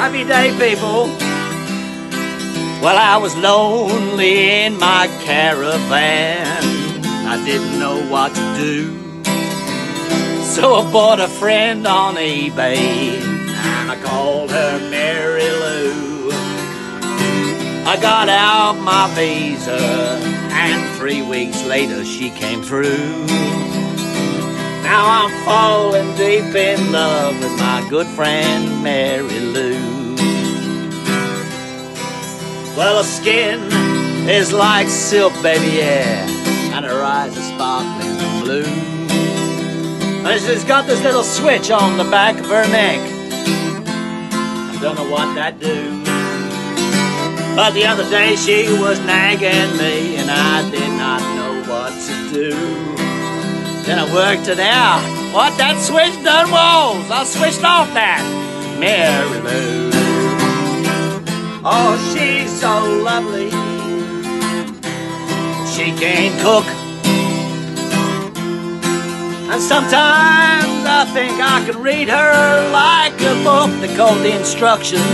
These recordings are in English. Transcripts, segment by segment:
Happy day, people. Well, I was lonely in my caravan. I didn't know what to do. So I bought a friend on eBay and I called her Mary Lou. I got out my visa and three weeks later she came through. Now I'm falling deep in love with my good friend Mary Lou. Well, her skin is like silk, baby, yeah, and her eyes are sparkling blue. And she's got this little switch on the back of her neck. I don't know what that do. But the other day she was nagging me, and I did not know what to do. Then I worked it out. What that switch done was, I switched off that Mary Lou. So lovely. She can cook. And sometimes I think I can read her like a book. They called the instructions.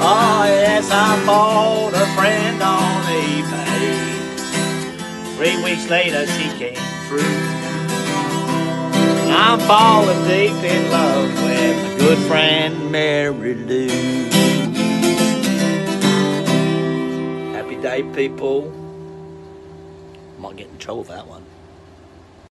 oh, yes, I bought a friend on eBay. Three weeks later, she came through. I'm falling deep in love with my good friend Mary Lou. Happy day, people. Might get in trouble for that one.